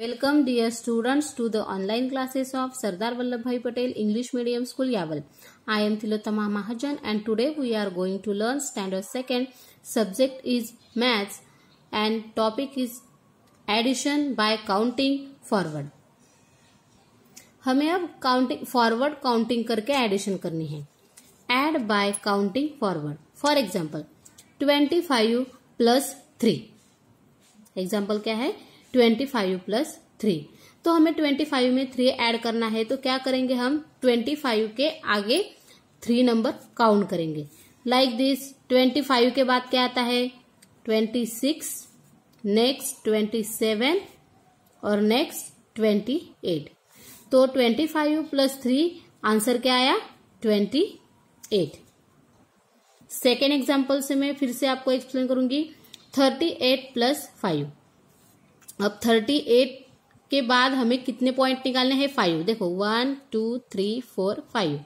Welcome dear students to the online classes of Sardar Vallabh Bhai Patel English medium school Yawal I am Tilottama Mahajan and today we are going to learn standard second subject is maths and topic is addition by counting forward हमें अब counting forward counting करके addition करनी है। Add by counting forward for example twenty five plus three example क्या है? Twenty five plus three. तो हमें twenty five में थ्री ऐड करना है तो क्या करेंगे हम? ट्वेंटी फाइव के आगे थ्री नंबर काउंट करेंगे। लाइक दिस ट्वेंटी फाइव के बाद क्या आता है? Twenty six next twenty seven और नेक्स्ट ट्वेंटी एट। तो twenty five plus three, answer क्या आया? Twenty eight. सेकेंड एग्ज़ाम्पल से मैं फिर से आपको एक्सप्लेन करूँगी। Thirty eight plus five. अब थर्टी एट के बाद हमें कितने पॉइंट निकालने हैं? फाइव देखो one two three four five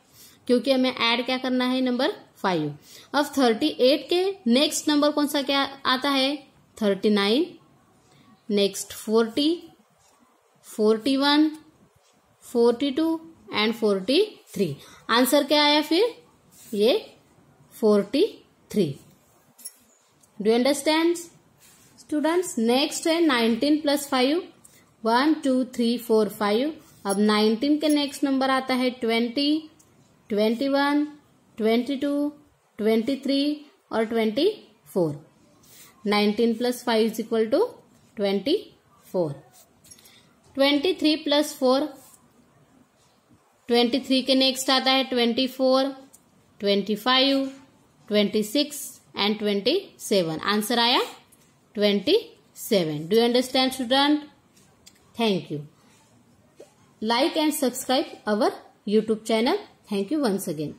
क्योंकि हमें ऐड क्या करना है? नंबर फाइव अब थर्टी एट के नेक्स्ट नंबर कौन सा क्या आता है? Thirty nine next forty forty one forty two and forty three answer क्या आया फिर? ये forty three do understand students next है nineteen plus five one two three four five अब नाइनटीन के नेक्स्ट नंबर आता है twenty twenty one twenty two twenty three और twenty four nineteen plus five is equal to twenty four twenty three plus four twenty three के next आता है twenty four twenty five twenty six and twenty seven answer आया? 27. Do you understand student? Thank you. Like and subscribe our YouTube channel. Thank you once again.